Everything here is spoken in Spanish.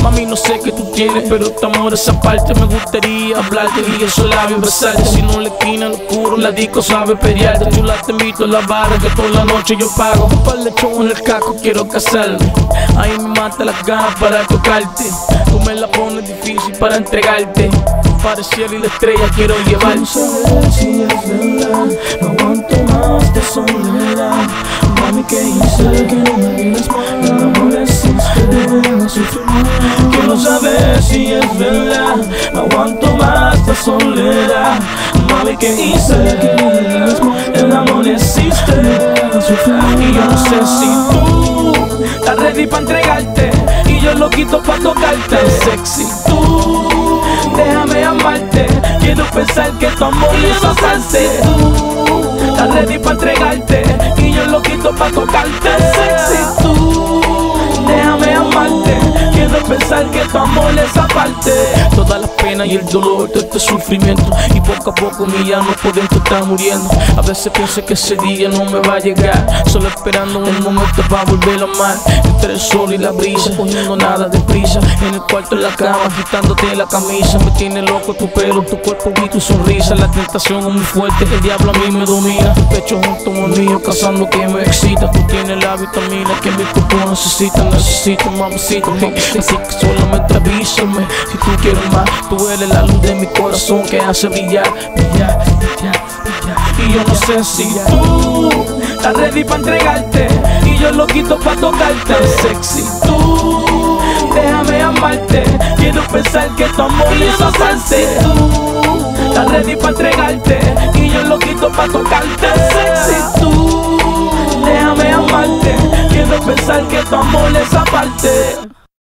Mami, no sé qué tú tienes, pero tu amor esa parte me gustaría hablarte y esos labios besarte. Si no le esquina, lo curo, la disco sabe pelearte. Chula, te invito la barra que toda la noche yo pago. De show en el caco, quiero casarme. Ahí me mata las ganas para tocarte. Tú me la pones difícil para entregarte. Para el cielo y la estrella quiero llevarte. si es verdad No aguanto más de soledad Mami, ¿qué hice? Que no Quiero saber si es verdad No aguanto más de soledad Mami, ¿qué hice? El amor existe, Y yo no sé si tú estás ready para entregarte. Y yo lo quito para tocarte. Sexy, tú déjame amarte. Quiero pensar que tu amor es asaltante. Tú estás ready para entregarte. Y yo lo quito para tocarte. Sexy, tú es aparte. Y el dolor, todo este sufrimiento. Y poco a poco mi alma por dentro está muriendo. A veces pienso que ese día no me va a llegar. Solo esperando un momento para volver a amar. Entre el sol y la brisa, poniendo nada de prisa. En el cuarto, en la cama, quitándote la camisa. Me tiene loco tu pelo, tu cuerpo y tu sonrisa. La tentación es muy fuerte, el diablo a mí me domina. Tu pecho junto al mío, cazando que me excita. Tú tienes la vitamina que mi cuerpo necesita. Necesito mamacita, así que solamente avísame. Si tú quieres más, eres la luz de mi corazón que hace brillar, brillar, brillar, brillar. Y yo no sé si tú estás ready para entregarte. Y yo lo quito para tocarte. Sexy, tú déjame amarte. Quiero pensar que tu amor es asaltante. Tú estás ready para entregarte. Y yo lo quito para tocarte. Sexy, tú déjame amarte. Quiero pensar que tu amor es aparte.